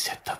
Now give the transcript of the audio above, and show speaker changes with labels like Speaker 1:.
Speaker 1: said the